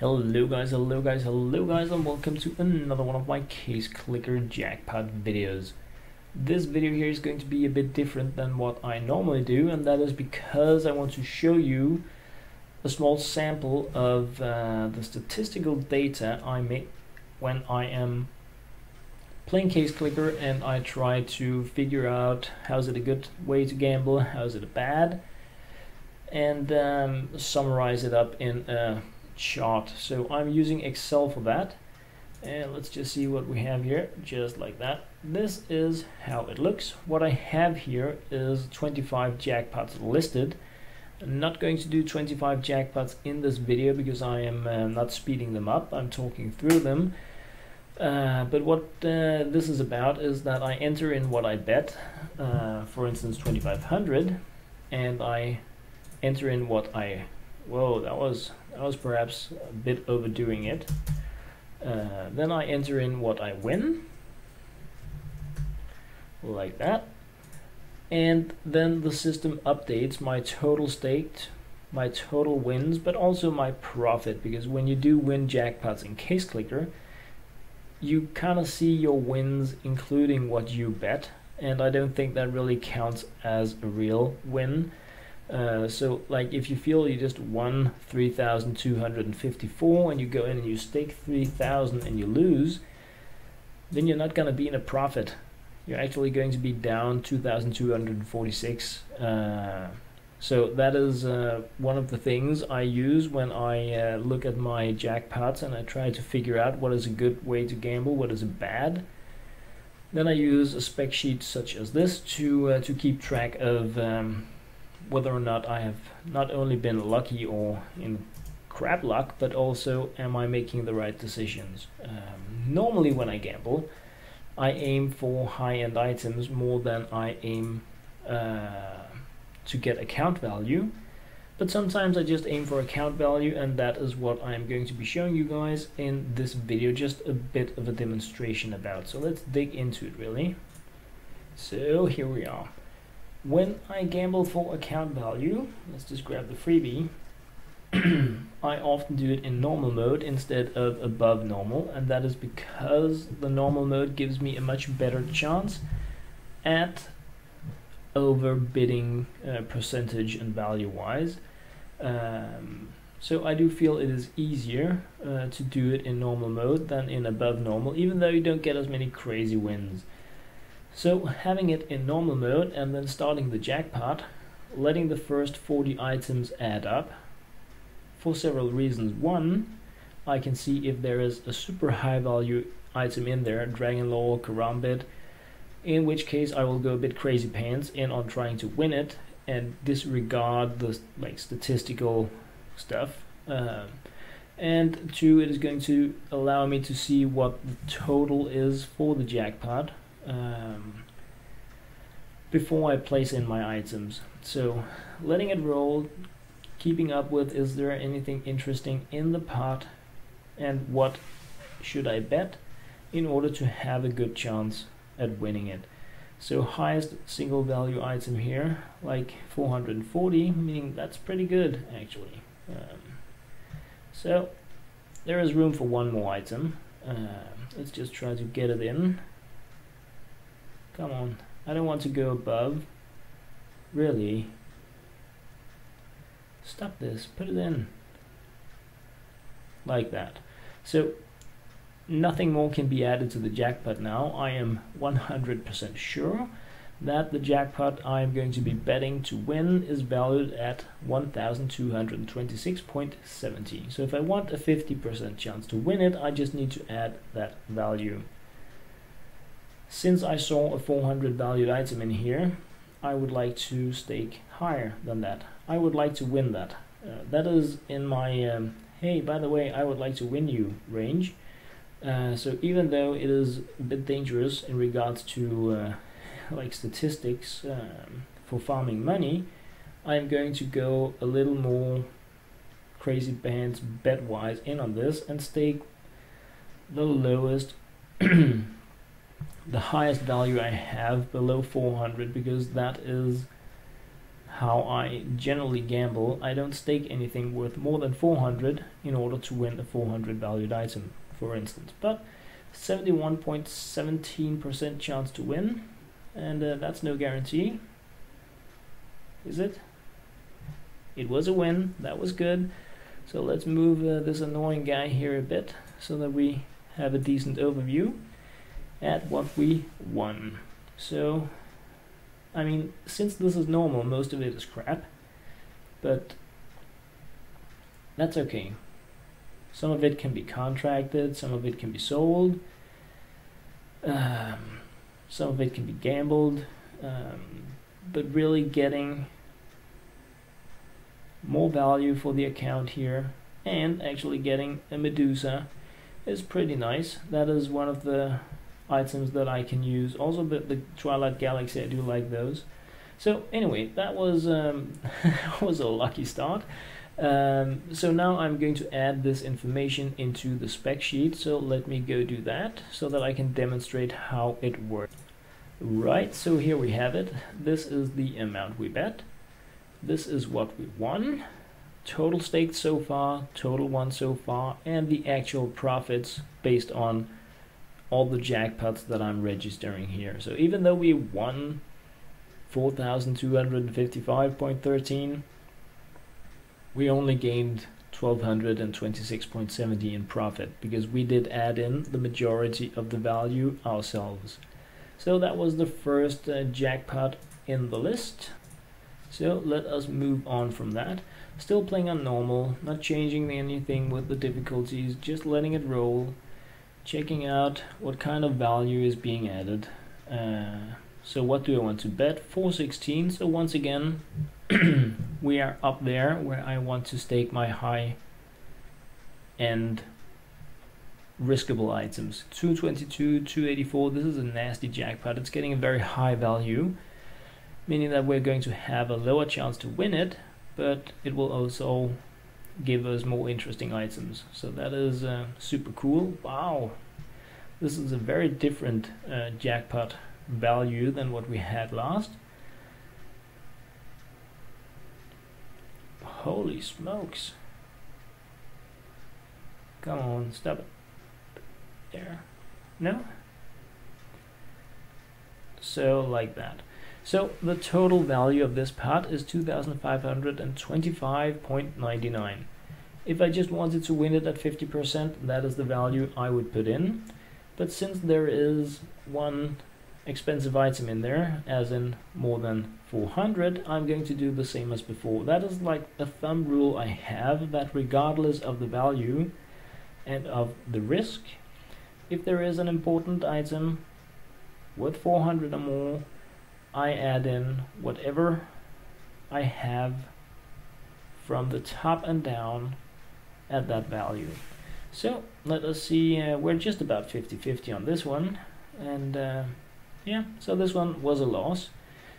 Hello guys, hello guys, hello guys and welcome to another one of my case clicker jackpot videos. This video here is going to be a bit different than what I normally do and that is because I want to show you a small sample of uh, the statistical data I make when I am playing case clicker and I try to figure out how is it a good way to gamble, how is it a bad and um, summarize it up in a chart. So I'm using Excel for that. And let's just see what we have here, just like that. This is how it looks. What I have here is 25 jackpots listed. I'm not going to do 25 jackpots in this video because I am uh, not speeding them up. I'm talking through them. Uh, but what uh, this is about is that I enter in what I bet, uh, for instance 2500, and I enter in what I, whoa, that was that was perhaps a bit overdoing it. Uh, then I enter in what I win, like that. And then the system updates my total staked, my total wins, but also my profit, because when you do win jackpots in Case Clicker, you kind of see your wins including what you bet, and I don't think that really counts as a real win uh, so like if you feel you just won 3,254 and you go in and you stake 3,000 and you lose, then you're not going to be in a profit. You're actually going to be down 2,246. Uh, so that is uh, one of the things I use when I uh, look at my jackpots and I try to figure out what is a good way to gamble, what is a bad. Then I use a spec sheet such as this to uh, to keep track of um, whether or not I have not only been lucky or in crap luck, but also am I making the right decisions. Um, normally, when I gamble, I aim for high end items more than I aim uh, to get account value. But sometimes I just aim for account value, and that is what I'm going to be showing you guys in this video, just a bit of a demonstration about. So let's dig into it really. So here we are. When I gamble for account value, let's just grab the freebie, I often do it in normal mode instead of above normal, and that is because the normal mode gives me a much better chance at overbidding uh, percentage and value wise. Um, so I do feel it is easier uh, to do it in normal mode than in above normal, even though you don't get as many crazy wins. So having it in normal mode and then starting the jackpot, letting the first 40 items add up for several reasons. One, I can see if there is a super high value item in there, Dragon Lore, Karambit, in which case I will go a bit crazy pants in on trying to win it and disregard the like statistical stuff. Uh, and two, it is going to allow me to see what the total is for the jackpot um, before I place in my items. So letting it roll, keeping up with is there anything interesting in the pot and what should I bet in order to have a good chance at winning it. So highest single value item here, like 440, meaning that's pretty good actually. Um, so there is room for one more item. Uh, let's just try to get it in. Come on. I don't want to go above. Really? Stop this. Put it in. Like that. So, nothing more can be added to the jackpot now. I am 100% sure that the jackpot I am going to be betting to win is valued at 1226.70. So if I want a 50% chance to win it, I just need to add that value. Since I saw a 400 valued item in here, I would like to stake higher than that. I would like to win that. Uh, that is in my, um, hey, by the way, I would like to win you range. Uh, so even though it is a bit dangerous in regards to uh, like statistics um, for farming money, I'm going to go a little more crazy bands bet wise in on this and stake the lowest the highest value I have below 400 because that is how I generally gamble. I don't stake anything worth more than 400 in order to win a 400 valued item, for instance. But 71.17% chance to win, and uh, that's no guarantee. Is it? It was a win, that was good. So let's move uh, this annoying guy here a bit so that we have a decent overview at what we won. So, I mean, since this is normal, most of it is crap, but that's okay. Some of it can be contracted, some of it can be sold, um, some of it can be gambled, um, but really getting more value for the account here and actually getting a Medusa is pretty nice. That is one of the items that I can use. Also the, the Twilight Galaxy, I do like those. So anyway, that was um, was a lucky start. Um, so now I'm going to add this information into the spec sheet. So let me go do that so that I can demonstrate how it works. Right, so here we have it. This is the amount we bet. This is what we won. Total staked so far, total won so far, and the actual profits based on all the jackpots that I'm registering here. So even though we won 4,255.13, we only gained 1226.70 in profit because we did add in the majority of the value ourselves. So that was the first uh, jackpot in the list. So let us move on from that. Still playing on normal, not changing anything with the difficulties, just letting it roll, checking out what kind of value is being added. Uh, so what do I want to bet? 416, so once again, we are up there where I want to stake my high end riskable items. 222, 284, this is a nasty jackpot. It's getting a very high value meaning that we're going to have a lower chance to win it, but it will also give us more interesting items. So that is uh, super cool. Wow, this is a very different uh, jackpot value than what we had last. Holy smokes. Come on, stop it. There. No? So, like that. So the total value of this pot is 2525.99. If I just wanted to win it at 50%, that is the value I would put in. But since there is one expensive item in there, as in more than 400, I'm going to do the same as before. That is like a thumb rule I have, that regardless of the value and of the risk, if there is an important item worth 400 or more, I add in whatever I have from the top and down at that value. So let us see, uh, we're just about 50-50 on this one and uh, yeah, so this one was a loss.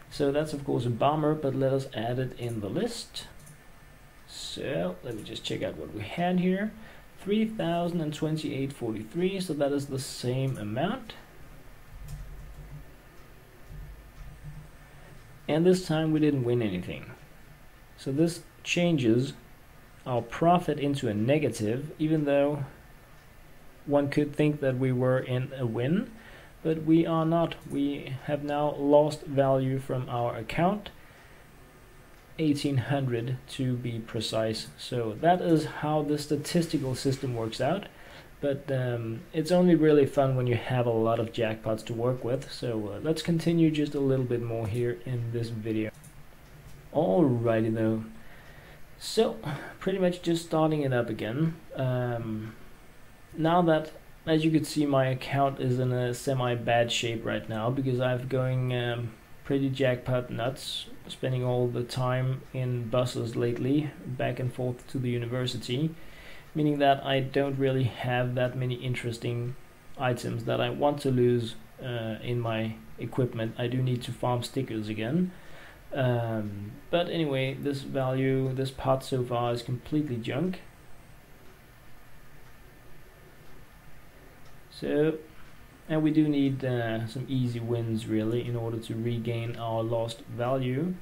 So that's of course a bummer, but let us add it in the list. So let me just check out what we had here. 3028.43, so that is the same amount. And this time we didn't win anything. So this changes our profit into a negative, even though one could think that we were in a win, but we are not. We have now lost value from our account, 1800 to be precise. So that is how the statistical system works out but um, it's only really fun when you have a lot of jackpots to work with. So uh, let's continue just a little bit more here in this video. Alrighty though. So pretty much just starting it up again. Um, now that as you can see my account is in a semi bad shape right now because I've going um, pretty jackpot nuts spending all the time in buses lately back and forth to the university meaning that I don't really have that many interesting items that I want to lose uh, in my equipment. I do need to farm stickers again. Um, but anyway, this value, this pot so far is completely junk. So, and we do need uh, some easy wins really in order to regain our lost value.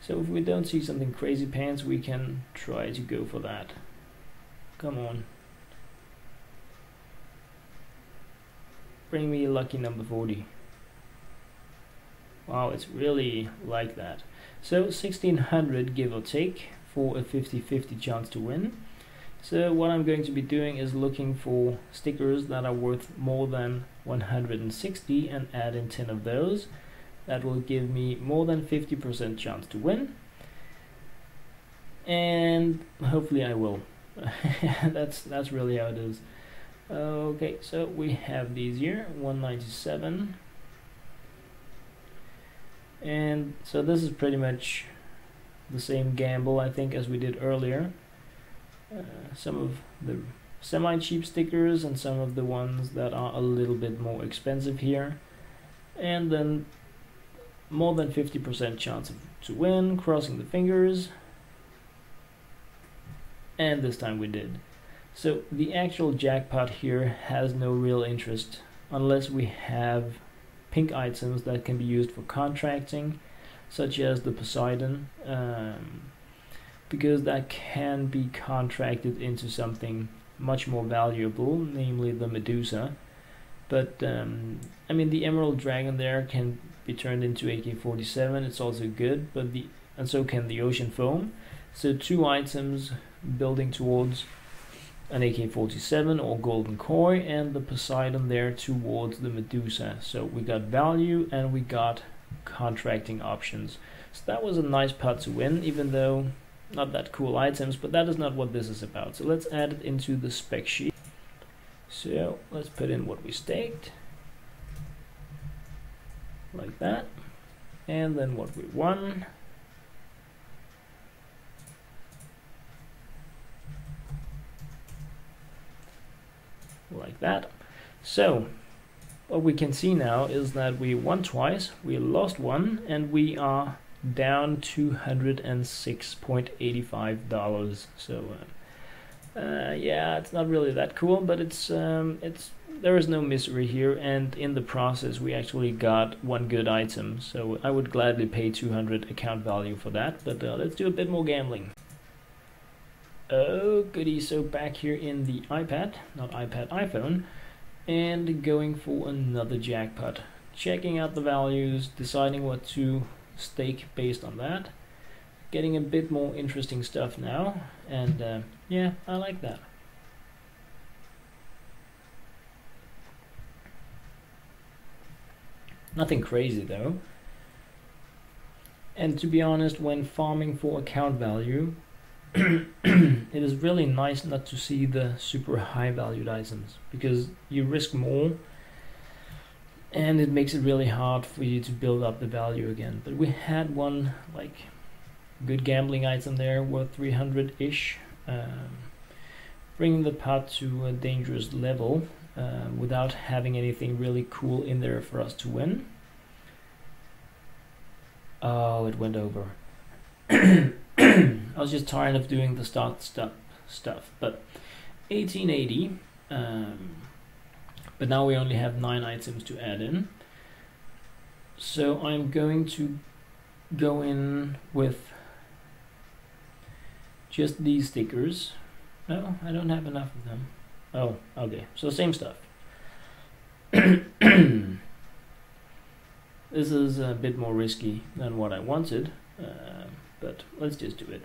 So if we don't see something crazy pants, we can try to go for that. Come on. Bring me lucky number 40. Wow, it's really like that. So 1600 give or take for a 50-50 chance to win. So what I'm going to be doing is looking for stickers that are worth more than 160 and add in 10 of those. That will give me more than 50% chance to win. And hopefully I will. that's that's really how it is. Okay, so we have these here, 197. And so this is pretty much the same gamble I think as we did earlier. Uh, some of the semi-cheap stickers and some of the ones that are a little bit more expensive here. And then more than 50% chance of, to win, crossing the fingers. And this time we did. So the actual jackpot here has no real interest unless we have pink items that can be used for contracting, such as the Poseidon, um, because that can be contracted into something much more valuable, namely the Medusa. But um, I mean, the Emerald Dragon there can be turned into AK-47. It's also good, but the and so can the Ocean Foam. So two items building towards an AK-47 or Golden Koi and the Poseidon there towards the Medusa. So we got value and we got contracting options. So that was a nice pot to win, even though not that cool items, but that is not what this is about. So let's add it into the spec sheet. So let's put in what we staked, like that, and then what we won. Like that. So what we can see now is that we won twice, we lost one, and we are down $206.85. So uh, uh, yeah, it's not really that cool, but it's um, it's there is no misery here, and in the process we actually got one good item. So I would gladly pay 200 account value for that, but uh, let's do a bit more gambling. Oh goody, so back here in the iPad, not iPad, iPhone, and going for another jackpot. Checking out the values, deciding what to stake based on that. Getting a bit more interesting stuff now, and uh, yeah, I like that. Nothing crazy though. And to be honest, when farming for account value, it is really nice not to see the super high valued items because you risk more and it makes it really hard for you to build up the value again. But we had one like good gambling item there worth 300 ish um, bringing the pot to a dangerous level uh, without having anything really cool in there for us to win. Oh it went over I was just tired of doing the start stuff stuff. But 1880. Um, but now we only have nine items to add in. So I'm going to go in with just these stickers. No, I don't have enough of them. Oh, okay. So same stuff. this is a bit more risky than what I wanted. Uh, but let's just do it.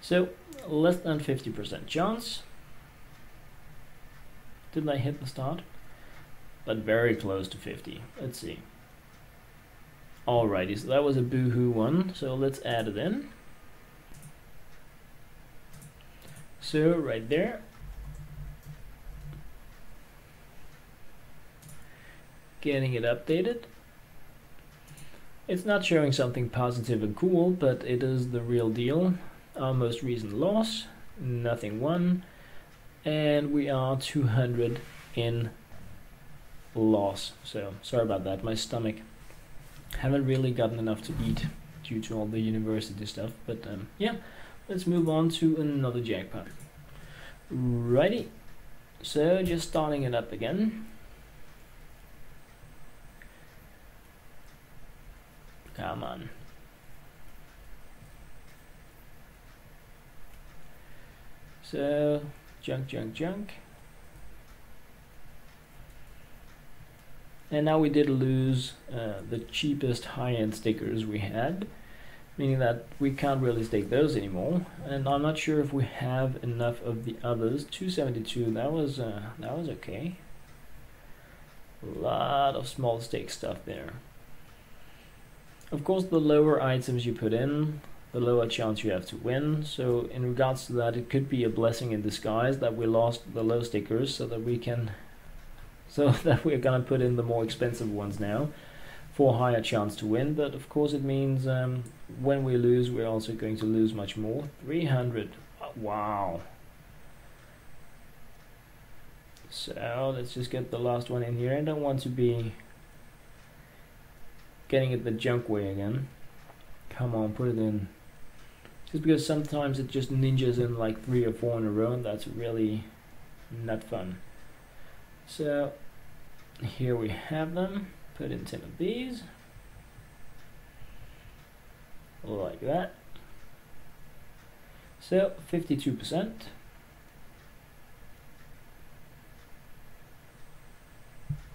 So less than 50% chance. Didn't I hit the start? But very close to 50. Let's see. Alrighty, so that was a boohoo one. So let's add it in. So right there. Getting it updated. It's not showing something positive and cool, but it is the real deal. Our most recent loss, nothing won, and we are 200 in loss. So sorry about that, my stomach haven't really gotten enough to eat due to all the university stuff, but um, yeah, let's move on to another jackpot. Righty, so just starting it up again. Come on. So, junk, junk, junk. And now we did lose uh, the cheapest high-end stickers we had, meaning that we can't really stake those anymore. And I'm not sure if we have enough of the others. 272, that was uh, that was okay. A lot of small stake stuff there. Of course, the lower items you put in, the lower chance you have to win. So in regards to that, it could be a blessing in disguise that we lost the low stickers so that we can so that we're gonna put in the more expensive ones now for higher chance to win. But of course it means um, when we lose we're also going to lose much more. 300 wow. So let's just get the last one in here. I don't want to be getting it the junk way again. Come on put it in just because sometimes it just ninjas in like three or four in a row and that's really not fun so here we have them. Put in 10 of these. Like that. So 52%.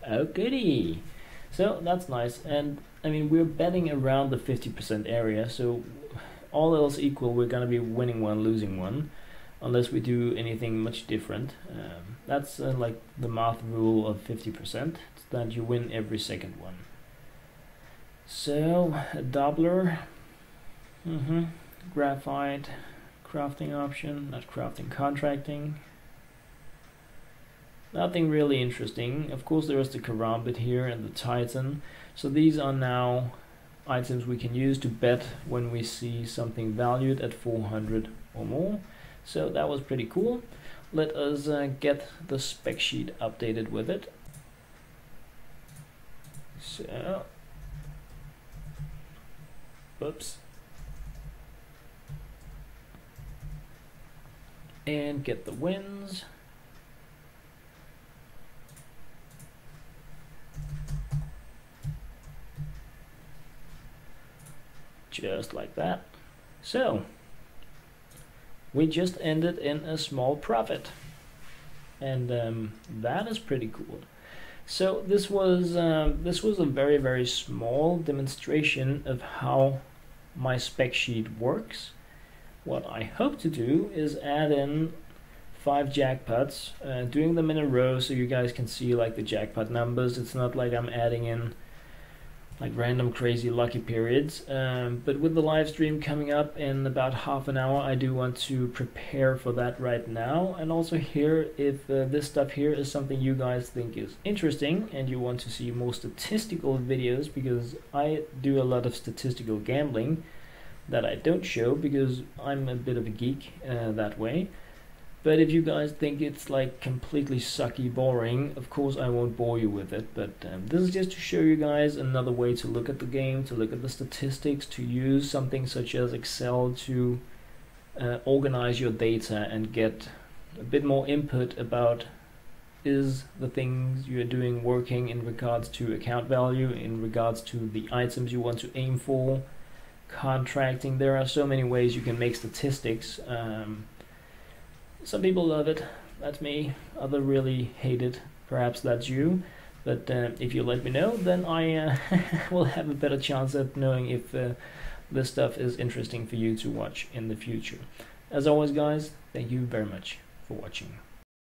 Oh goody! So that's nice, and I mean we're betting around the 50% area, so all else equal, we're gonna be winning one, losing one unless we do anything much different. Um, that's uh, like the math rule of 50%, that you win every second one. So, a doubler, mm -hmm. graphite, crafting option, not crafting, contracting. Nothing really interesting. Of course there is the Karambit here and the Titan. So these are now items we can use to bet when we see something valued at 400 or more. So that was pretty cool. Let us uh, get the spec sheet updated with it. So, oops. And get the wins. Just like that. So, we just ended in a small profit. And um, that is pretty cool. So this was um, this was a very very small demonstration of how my spec sheet works. What I hope to do is add in five jackpots, uh, doing them in a row so you guys can see like the jackpot numbers. It's not like I'm adding in like random crazy lucky periods. Um, but with the live stream coming up in about half an hour, I do want to prepare for that right now. And also here, if uh, this stuff here is something you guys think is interesting and you want to see more statistical videos, because I do a lot of statistical gambling that I don't show because I'm a bit of a geek uh, that way. But if you guys think it's like completely sucky boring, of course I won't bore you with it. But um, this is just to show you guys another way to look at the game, to look at the statistics, to use something such as Excel to uh, organize your data and get a bit more input about is the things you're doing working in regards to account value, in regards to the items you want to aim for, contracting. There are so many ways you can make statistics. Um, some people love it. That's me. Other really hate it. Perhaps that's you. But uh, if you let me know, then I uh, will have a better chance at knowing if uh, this stuff is interesting for you to watch in the future. As always, guys, thank you very much for watching.